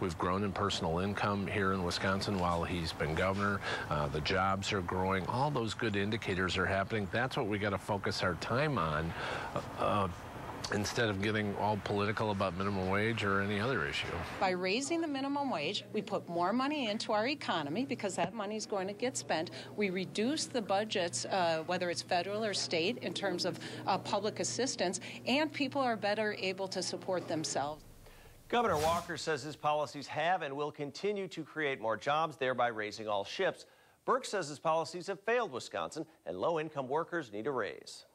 We've grown in personal income here in Wisconsin while he's been governor. Uh, the jobs are growing. All those good indicators are happening. That's what we got to focus our time on. Uh, uh, instead of getting all political about minimum wage or any other issue. By raising the minimum wage, we put more money into our economy because that money is going to get spent. We reduce the budgets, uh, whether it's federal or state, in terms of uh, public assistance, and people are better able to support themselves. Governor Walker says his policies have and will continue to create more jobs, thereby raising all ships. Burke says his policies have failed Wisconsin and low income workers need a raise.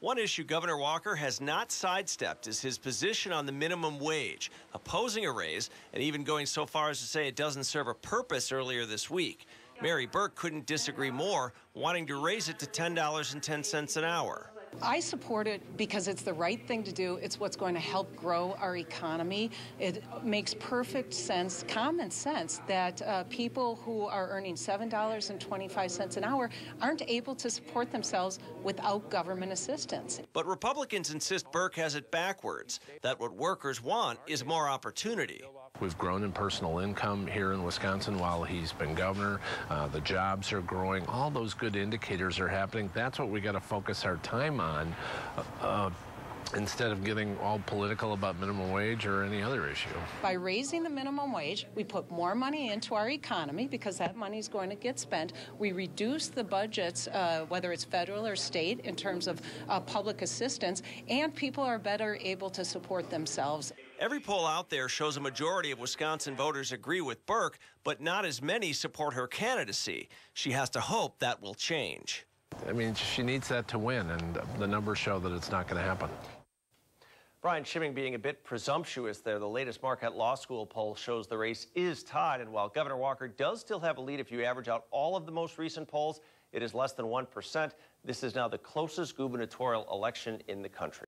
One issue Governor Walker has not sidestepped is his position on the minimum wage, opposing a raise and even going so far as to say it doesn't serve a purpose earlier this week. Mary Burke couldn't disagree more, wanting to raise it to $10.10 an hour. I support it because it's the right thing to do. It's what's going to help grow our economy. It makes perfect sense, common sense, that uh, people who are earning $7.25 an hour aren't able to support themselves without government assistance. But Republicans insist Burke has it backwards, that what workers want is more opportunity. We've grown in personal income here in Wisconsin while he's been governor. Uh, the jobs are growing. All those good indicators are happening. That's what we got to focus our time on. Uh, instead of getting all political about minimum wage or any other issue. By raising the minimum wage, we put more money into our economy because that money is going to get spent. We reduce the budgets, uh, whether it's federal or state, in terms of uh, public assistance, and people are better able to support themselves. Every poll out there shows a majority of Wisconsin voters agree with Burke, but not as many support her candidacy. She has to hope that will change. I mean, she needs that to win, and the numbers show that it's not going to happen. Brian Schimming being a bit presumptuous there. The latest Marquette Law School poll shows the race is tied, and while Governor Walker does still have a lead if you average out all of the most recent polls, it is less than 1%. This is now the closest gubernatorial election in the country.